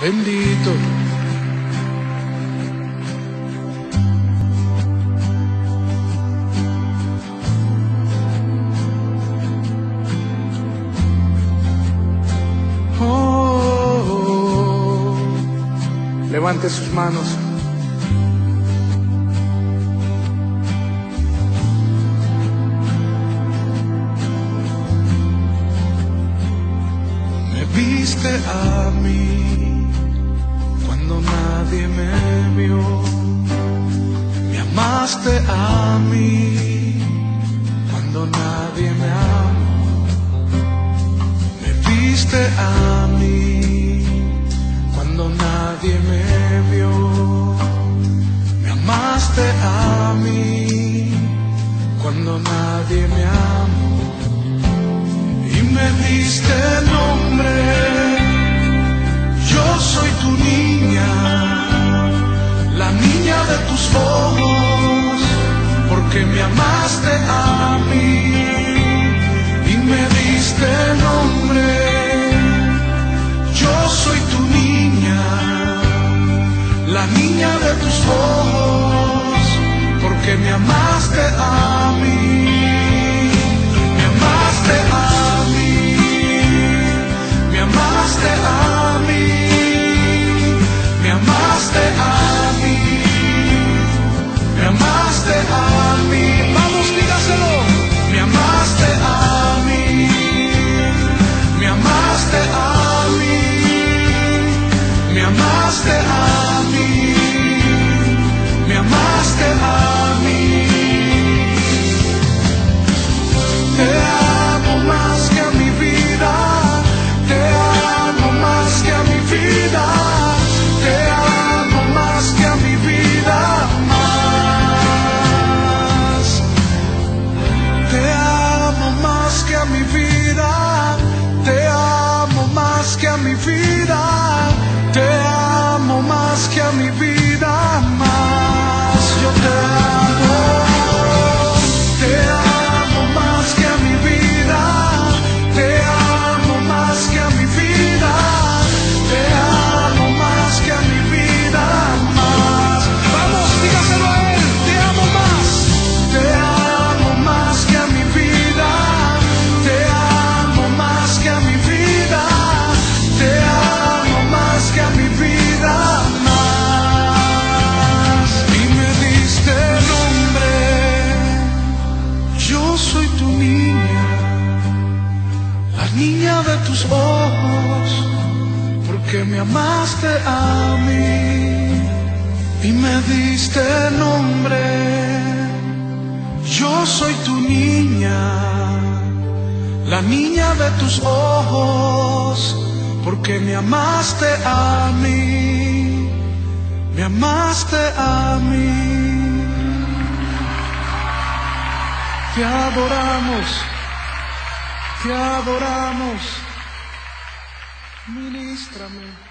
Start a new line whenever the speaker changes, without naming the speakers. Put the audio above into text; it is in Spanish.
bendito. Oh. Levante sus manos. Me viste a mí cuando nadie me vio. Me amaste a mí cuando nadie me amó. Me viste a mí cuando nadie me vio. Me amaste a mí cuando nadie me amó y me diste me amaste a mí y me diste nombre. Yo soy tu niña, la niña de tus ojos, porque me amaste a mí. Me amaste a mí, me amaste a mí. Te amo más que a mi vida, te amo más que a mi vida, tus ojos, porque me amaste a mí y me diste nombre. Yo soy tu niña, la niña de tus ojos, porque me amaste a mí, me amaste a mí. Te adoramos, te adoramos. Ministrame.